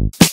you